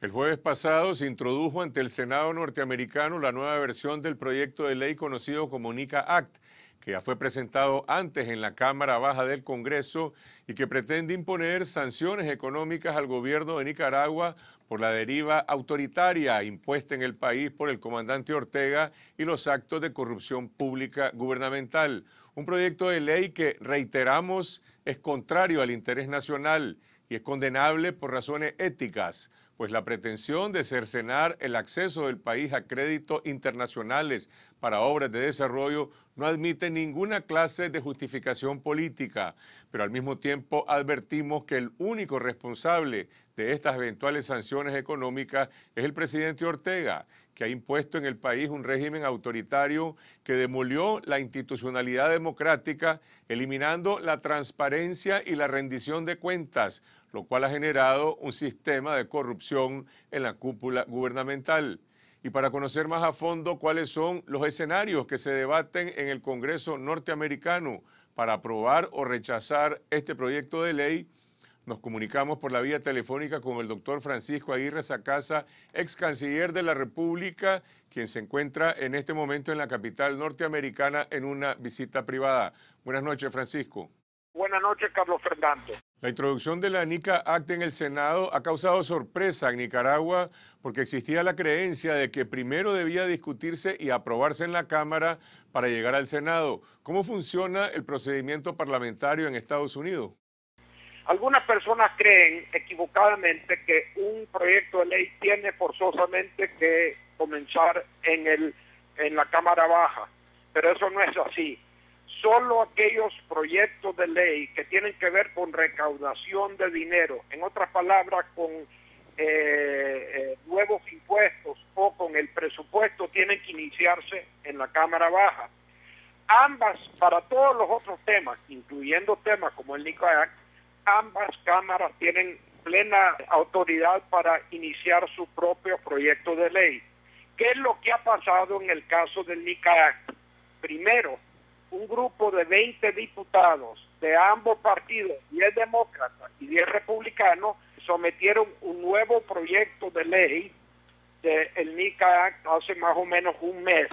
El jueves pasado se introdujo ante el Senado norteamericano la nueva versión del proyecto de ley conocido como NICA Act, que ya fue presentado antes en la Cámara Baja del Congreso y que pretende imponer sanciones económicas al gobierno de Nicaragua por la deriva autoritaria impuesta en el país por el comandante Ortega y los actos de corrupción pública gubernamental. Un proyecto de ley que, reiteramos, es contrario al interés nacional y es condenable por razones éticas pues la pretensión de cercenar el acceso del país a créditos internacionales para obras de desarrollo no admite ninguna clase de justificación política, pero al mismo tiempo advertimos que el único responsable de estas eventuales sanciones económicas es el presidente Ortega, que ha impuesto en el país un régimen autoritario que demolió la institucionalidad democrática, eliminando la transparencia y la rendición de cuentas, lo cual ha generado un sistema de corrupción en la cúpula gubernamental. Y para conocer más a fondo cuáles son los escenarios que se debaten en el Congreso norteamericano para aprobar o rechazar este proyecto de ley, nos comunicamos por la vía telefónica con el doctor Francisco Aguirre Sacasa, ex canciller de la República, quien se encuentra en este momento en la capital norteamericana en una visita privada. Buenas noches, Francisco. Buenas noches, Carlos Fernando. La introducción de la NICA Act en el Senado ha causado sorpresa en Nicaragua porque existía la creencia de que primero debía discutirse y aprobarse en la Cámara para llegar al Senado. ¿Cómo funciona el procedimiento parlamentario en Estados Unidos? Algunas personas creen equivocadamente que un proyecto de ley tiene forzosamente que comenzar en, el, en la Cámara Baja, pero eso no es así solo aquellos proyectos de ley que tienen que ver con recaudación de dinero, en otras palabras, con eh, eh, nuevos impuestos o con el presupuesto, tienen que iniciarse en la Cámara Baja. Ambas, para todos los otros temas, incluyendo temas como el NICA ambas cámaras tienen plena autoridad para iniciar su propio proyecto de ley. ¿Qué es lo que ha pasado en el caso del NICA Primero, un grupo de 20 diputados de ambos partidos, 10 demócratas y 10 republicanos, sometieron un nuevo proyecto de ley del el NICA Act hace más o menos un mes.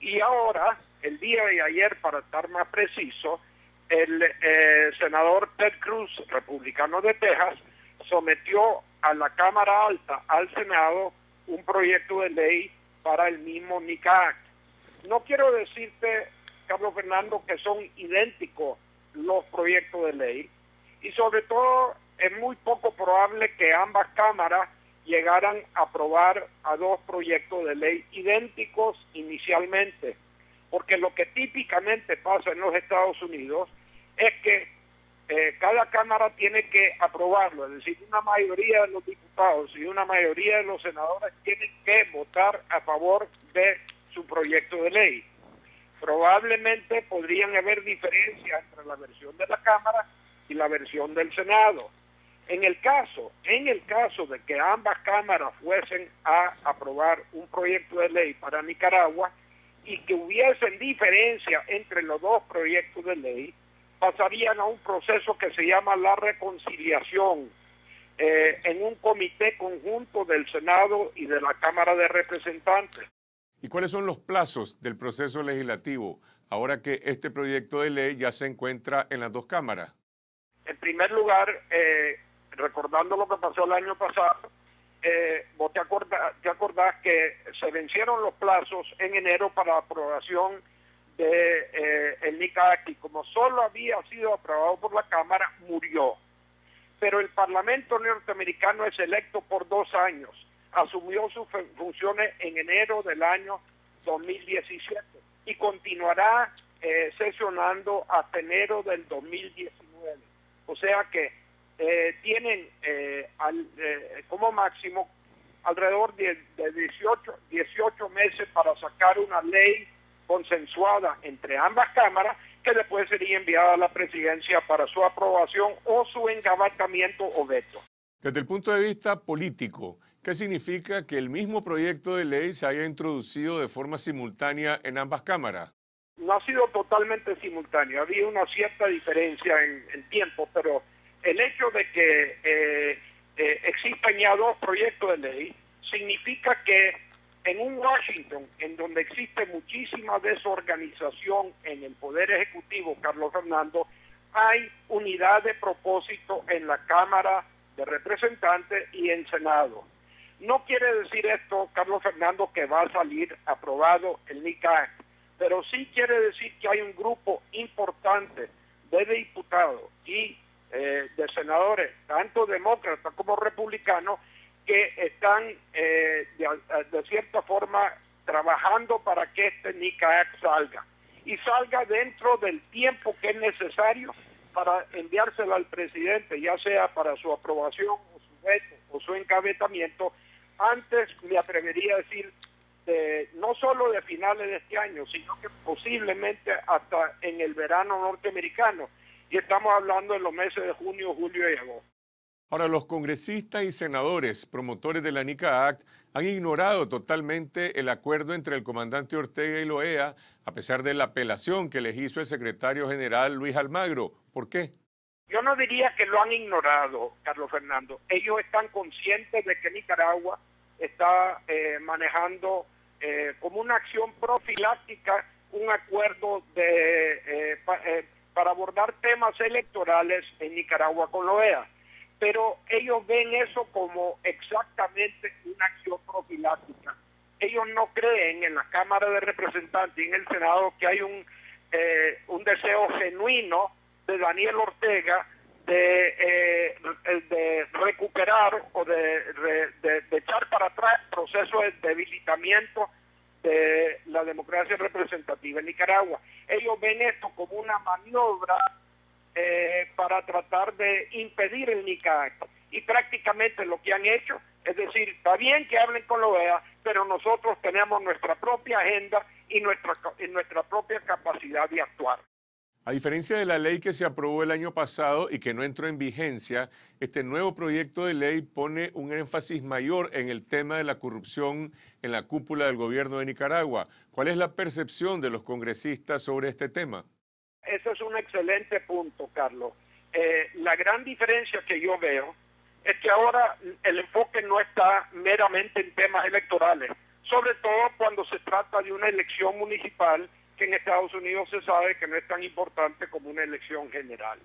Y ahora, el día de ayer, para estar más preciso, el eh, senador Ted Cruz, republicano de Texas, sometió a la Cámara Alta, al Senado, un proyecto de ley para el mismo NICA Act. No quiero decirte Carlos Fernando, que son idénticos los proyectos de ley. Y sobre todo es muy poco probable que ambas cámaras llegaran a aprobar a dos proyectos de ley idénticos inicialmente, porque lo que típicamente pasa en los Estados Unidos es que eh, cada cámara tiene que aprobarlo, es decir, una mayoría de los diputados y una mayoría de los senadores tienen que votar a favor de su proyecto de ley probablemente podrían haber diferencias entre la versión de la Cámara y la versión del Senado. En el caso, en el caso de que ambas cámaras fuesen a aprobar un proyecto de ley para Nicaragua y que hubiesen diferencia entre los dos proyectos de ley, pasarían a un proceso que se llama la reconciliación eh, en un comité conjunto del Senado y de la Cámara de Representantes. ¿Y cuáles son los plazos del proceso legislativo ahora que este proyecto de ley ya se encuentra en las dos cámaras? En primer lugar, eh, recordando lo que pasó el año pasado, eh, vos te acordás, te acordás que se vencieron los plazos en enero para la aprobación de eh, el NICAC y como solo había sido aprobado por la Cámara, murió. Pero el Parlamento norteamericano es electo por dos años asumió sus funciones en enero del año 2017 y continuará eh, sesionando hasta enero del 2019. O sea que eh, tienen eh, como máximo alrededor de, de 18, 18 meses para sacar una ley consensuada entre ambas cámaras que después sería enviada a la presidencia para su aprobación o su engabatamiento o veto. Desde el punto de vista político, ¿qué significa que el mismo proyecto de ley se haya introducido de forma simultánea en ambas cámaras? No ha sido totalmente simultáneo, había una cierta diferencia en, el tiempo, pero el hecho de que eh, eh, existen ya dos proyectos de ley, significa que en un Washington en donde existe muchísima desorganización en el Poder Ejecutivo, Carlos Fernando, hay unidad de propósito en la Cámara de Representantes y en Senado. No quiere decir esto, Carlos Fernando, que va a salir aprobado el NICA, pero sí quiere decir que hay un grupo importante de diputados y eh, de senadores, tanto demócratas como republicanos, que están eh, de, cierta forma trabajando para que este NICA salga. Y salga dentro del tiempo que es necesario para enviárselo al presidente, ya sea para su aprobación o su encabezamiento, antes me atrevería a decir no solo de finales de este año, sino que posiblemente hasta en el verano norteamericano. Y estamos hablando de los meses de junio, julio y agosto. Ahora, los congresistas y senadores promotores de la NICA Act han ignorado totalmente el acuerdo entre el comandante Ortega y la OEA, a pesar de la apelación que les hizo el secretario general Luis Almagro. ¿Por qué? Yo no diría que lo han ignorado, Carlos Fernando. Ellos están conscientes de que Nicaragua está eh, manejando eh, como una acción profiláctica un acuerdo de, eh, para abordar temas electorales en Nicaragua con la OEA pero ellos ven eso como exactamente una acción profiláctica. Ellos no creen en la Cámara de Representantes y en el Senado que hay un, eh, un deseo genuino de Daniel Ortega de, eh, de recuperar o de, de, echar para atrás el proceso de debilitamiento de la democracia representativa en Nicaragua. Ellos ven esto como una maniobra eh, para tratar de impedir el NICA Y prácticamente lo que han hecho es decir, está bien que hablen con la OEA, pero nosotros tenemos nuestra propia agenda y nuestra, y nuestra propia capacidad de actuar. A diferencia de la ley que se aprobó el año pasado y que no entró en vigencia, este nuevo proyecto de ley pone un énfasis mayor en el tema de la corrupción en la cúpula del gobierno de Nicaragua. ¿Cuál es la percepción de los congresistas sobre este tema? Ese es un excelente punto, Carlos. Eh, la gran diferencia que yo veo es que ahora el enfoque no está meramente en temas electorales, sobre todo cuando se trata de una elección municipal que en Estados Unidos se sabe que no es tan importante como una elección general.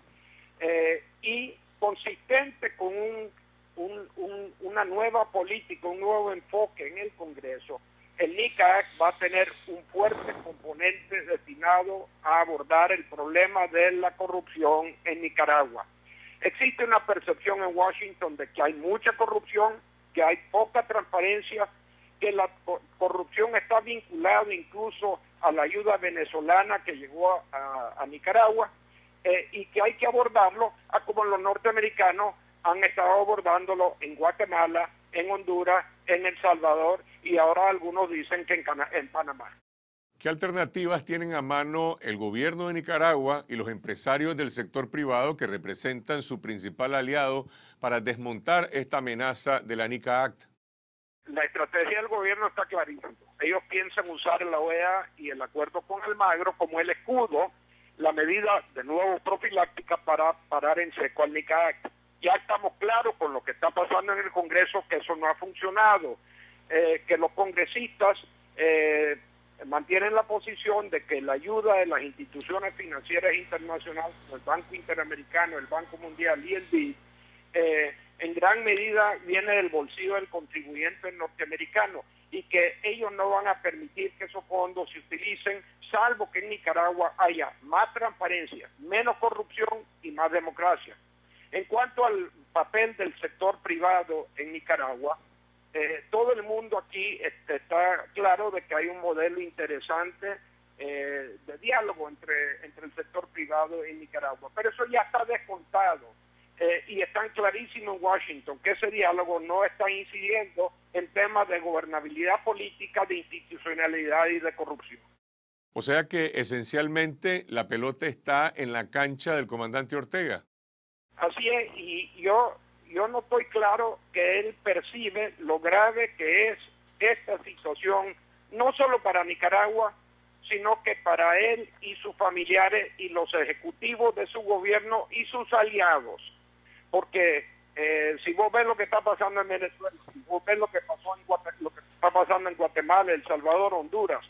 Eh, y consistente con una nueva política, un nuevo enfoque en el Congreso, el NICAC va a tener un fuerte componente destinado a abordar el problema de la corrupción en Nicaragua. Existe una percepción en Washington de que hay mucha corrupción, que hay poca transparencia, que la corrupción está vinculada incluso a la ayuda venezolana que llegó a, Nicaragua eh, y que hay que abordarlo a como los norteamericanos han estado abordándolo en Guatemala, en Honduras, en El Salvador y ahora algunos dicen que en, Panamá. ¿Qué alternativas tienen a mano el gobierno de Nicaragua y los empresarios del sector privado que representan su principal aliado para desmontar esta amenaza de la NICA Act? La estrategia del gobierno está clarísima. Ellos piensan usar la OEA y el acuerdo con el Magro como el escudo, la medida de nuevo profiláctica para parar en seco al NICA Act. Ya estamos claros con lo que está pasando en el Congreso que eso no ha funcionado eh, que los congresistas eh, mantienen la posición de que la ayuda de las instituciones financieras internacionales, como el Banco Interamericano, el Banco Mundial y el BID, eh, en gran medida viene del bolsillo del contribuyente norteamericano y que ellos no van a permitir que esos fondos se utilicen, salvo que en Nicaragua haya más transparencia, menos corrupción y más democracia. En cuanto al papel del sector privado en Nicaragua, eh, todo el mundo aquí este, está claro de que hay un modelo interesante eh, de diálogo entre, entre el sector privado y Nicaragua, pero eso ya está descontado eh, y está clarísimo en Washington que ese diálogo no está incidiendo en temas de gobernabilidad política, de institucionalidad y de corrupción. O sea que esencialmente la pelota está en la cancha del comandante Ortega. Así es, y yo yo no estoy claro que él percibe lo grave que es esta situación, no solo para Nicaragua, sino que para él y sus familiares y los ejecutivos de su gobierno y sus aliados. Porque Eh, si vos ves lo que está pasando en Venezuela, si vos ves lo que pasó en lo que está pasando en Guatemala, El Salvador, Honduras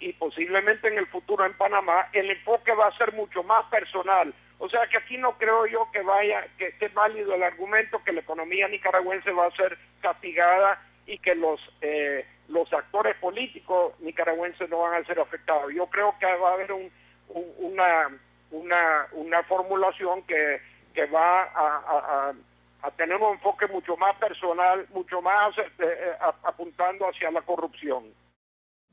y posiblemente en el futuro en Panamá, el enfoque va a ser mucho más personal. O sea que aquí no creo yo que vaya, que esté válido el argumento que la economía nicaragüense va a ser castigada y que los eh, los actores políticos nicaragüenses no van a ser afectados. Yo creo que va a haber un, una, una, una formulación que, que va a, tener un enfoque mucho más personal, mucho más eh, eh, apuntando hacia la corrupción.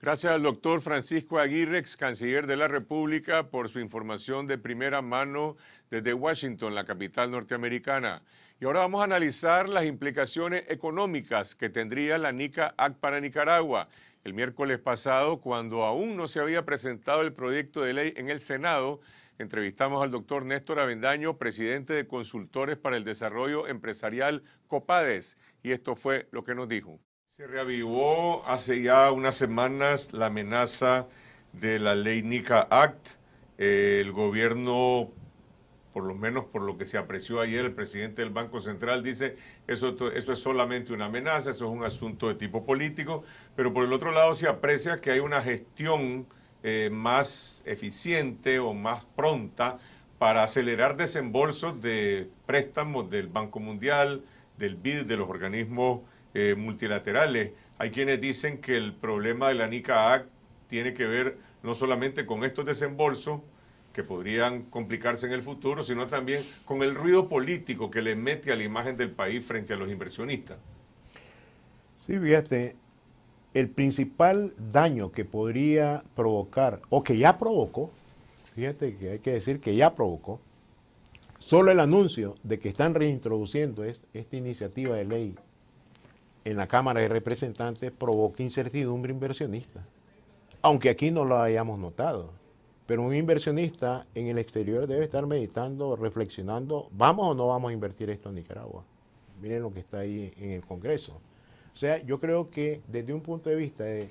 Gracias al doctor Francisco Aguirre, ex canciller de la República, por su información de primera mano desde Washington, la capital norteamericana. Y ahora vamos a analizar las implicaciones económicas que tendría la NICA Act para Nicaragua. El miércoles pasado, cuando aún no se había presentado el proyecto de ley en el Senado, entrevistamos al doctor Néstor Avendaño, presidente de Consultores para el Desarrollo Empresarial COPADES, y esto fue lo que nos dijo. Se reavivó hace ya unas semanas la amenaza de la ley NICA Act. el gobierno, por lo menos por lo que se apreció ayer, el presidente del Banco Central dice, eso, eso es solamente una amenaza, eso es un asunto de tipo político, pero por el otro lado se aprecia que hay una gestión eh, más eficiente o más pronta para acelerar desembolsos de préstamos del Banco Mundial, del BID, de los organismos eh, multilaterales. Hay quienes dicen que el problema de la NICA tiene que ver no solamente con estos desembolsos, que podrían complicarse en el futuro, sino también con el ruido político que le mete a la imagen del país frente a los inversionistas. Sí, fíjate, el principal daño que podría provocar, o que ya provocó, fíjate que hay que decir que ya provocó, solo el anuncio de que están reintroduciendo esta iniciativa de ley en la Cámara de Representantes provoca incertidumbre inversionista. Aunque aquí no lo hayamos notado. Pero un inversionista en el exterior debe estar meditando, reflexionando, ¿vamos o no vamos a invertir esto en Nicaragua? Miren lo que está ahí en el Congreso. O sea, yo creo que desde un punto de vista de,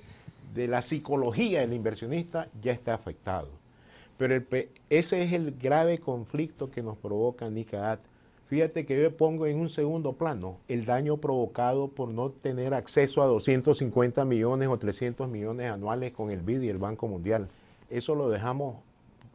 la psicología del inversionista ya está afectado. Pero ese es el grave conflicto que nos provoca NICAAT Fíjate que yo pongo en un segundo plano el daño provocado por no tener acceso a 250 millones o 300 millones anuales con el BID y el Banco Mundial. Eso lo dejamos,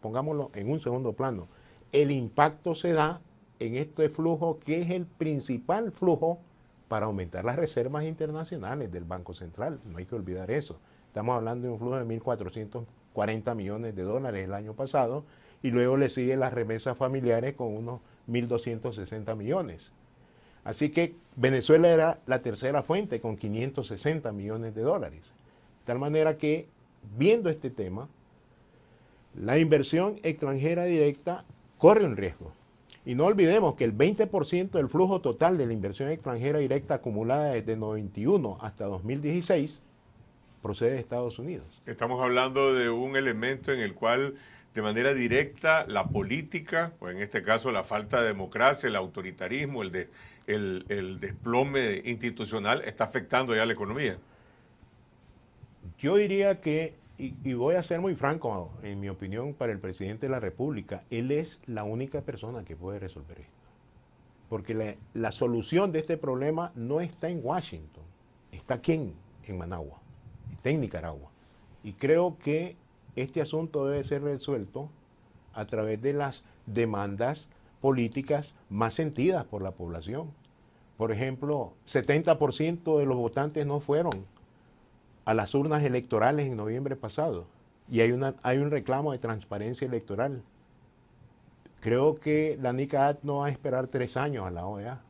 pongámoslo en un segundo plano. El impacto se da en este flujo que es el principal flujo para aumentar las reservas internacionales del Banco Central. No hay que olvidar eso. Estamos hablando de un flujo de 1.440 millones de dólares el año pasado y luego le siguen las remesas familiares con unos 1.260 millones. Así que Venezuela era la tercera fuente con 560 millones de dólares. De tal manera que, viendo este tema, la inversión extranjera directa corre un riesgo. Y no olvidemos que el 20% del flujo total de la inversión extranjera directa acumulada desde 91 hasta 2016 procede de Estados Unidos. Estamos hablando de un elemento en el cual de manera directa la política, o en este caso la falta de democracia, el autoritarismo, el, de, el, desplome institucional está afectando ya la economía. Yo diría que, y, voy a ser muy franco, en mi opinión, para el presidente de la República, él es la única persona que puede resolver esto. Porque la, la solución de este problema no está en Washington, está aquí en, en Managua, está en Nicaragua. Y creo que este asunto debe ser resuelto a través de las demandas políticas más sentidas por la población. Por ejemplo, 70% de los votantes no fueron a las urnas electorales en noviembre pasado y hay, un reclamo de transparencia electoral. Creo que la NICAD no va a esperar tres años a la OEA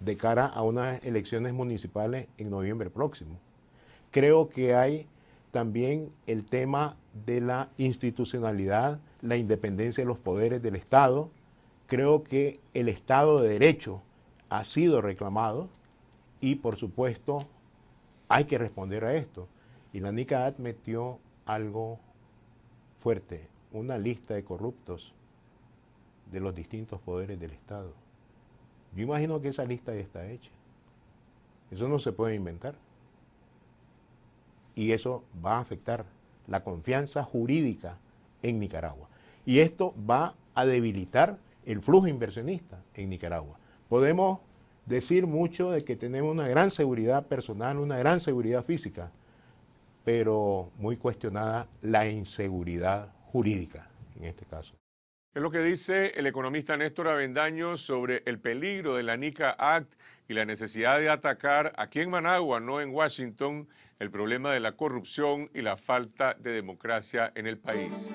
de cara a unas elecciones municipales en noviembre próximo. Creo que hay también el tema de la institucionalidad, la independencia de los poderes del Estado. Creo que el Estado de Derecho ha sido reclamado y por supuesto hay que responder a esto. Y la NICAD metió algo fuerte, una lista de corruptos de los distintos poderes del Estado. Yo imagino que esa lista ya está hecha. Eso no se puede inventar y eso va a afectar la confianza jurídica en Nicaragua. Y esto va a debilitar el flujo inversionista en Nicaragua, Podemos decir mucho de que tenemos una gran seguridad personal, una gran seguridad física, pero muy cuestionada la inseguridad jurídica en este caso. Es lo que dice el economista Néstor Avendaño sobre el peligro de la NICA Act y la necesidad de atacar aquí en Managua, no en Washington, el problema de la corrupción y la falta de democracia en el país.